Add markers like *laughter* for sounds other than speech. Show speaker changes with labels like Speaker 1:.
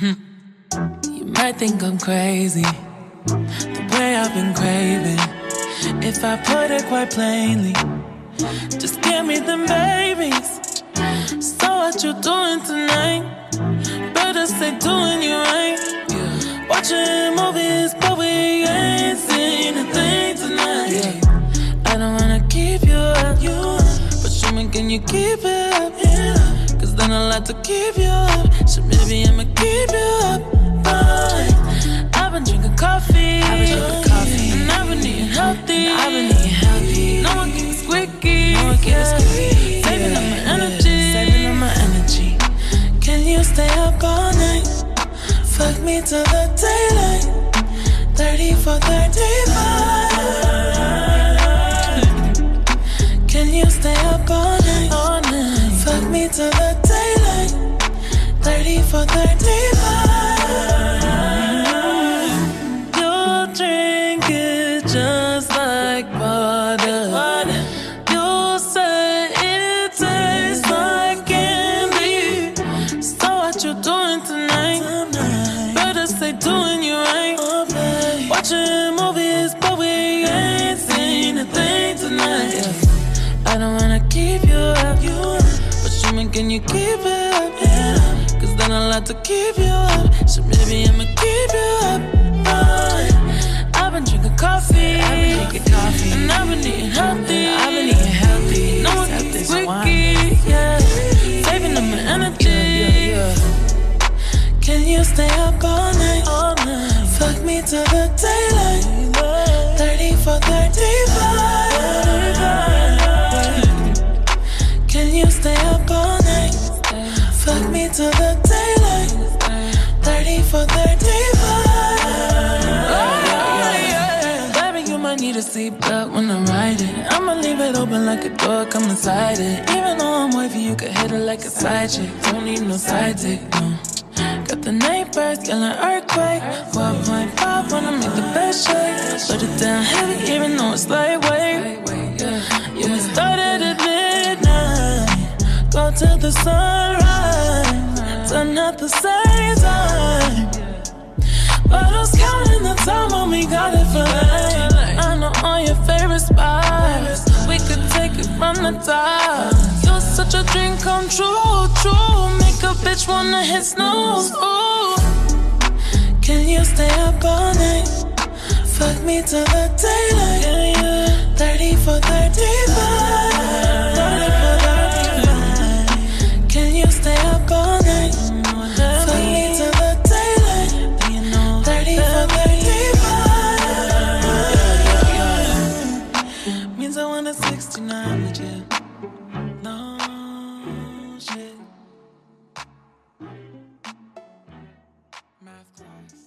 Speaker 1: *laughs* You might think I'm crazy, the way I've been craving. If I put it quite plainly, just give me them babies. So what you doing tonight? Better stay doing you right. Watching movies, but we ain't seen a thing tonight. I don't wanna keep you up, you but me can you keep it up? Cause then I'll to keep you up. So maybe I'ma keep you up. Fine. I've been drinking coffee.
Speaker 2: I've been drinking coffee.
Speaker 1: And I've been eating healthy.
Speaker 2: I've been eating healthy.
Speaker 1: No one keeps squeaky.
Speaker 2: No one keeps squeaky.
Speaker 1: Saving
Speaker 2: Yeah,
Speaker 1: up my energy.
Speaker 2: Saving up my energy.
Speaker 1: Can you stay up all night? Fuck me till the daylight. 30 for 35. Can you stay up all night? All night. Fuck me till the. 30 for 35. You'll drink it just like water. You'll say it tastes like candy. So what you doing tonight? Better stay doing you right. Watching movies, but we ain't seen a thing tonight. I don't wanna keep you up, but me can you keep it up? I'll have to keep you up. So maybe I'ma keep you up. Fine. I've been drinking coffee.
Speaker 2: I've been drinking coffee.
Speaker 1: And I've been eating healthy.
Speaker 2: I've been eating healthy.
Speaker 1: No one
Speaker 2: Except
Speaker 1: keeps
Speaker 2: wine.
Speaker 1: yeah. Saving up my energy.
Speaker 2: Yeah, yeah.
Speaker 1: Can you stay up? All night. Need a seatbelt when I'm riding. I'ma leave it open like a door, come inside it. Even though I'm wavy, you can hit it like a side chick. Don't need no side chick, no. Got the neighbors yelling earthquake. 1.5 wanna make the best shake. Put it down heavy, even though it's lightweight. You can start at midnight. Go till the sunrise. Turn at the same time. Top. You're such a dream come true, true. Make a bitch wanna hit snooze. Ooh. Can you stay up all night? Fuck me till the daylight. 30 for 35. Math class.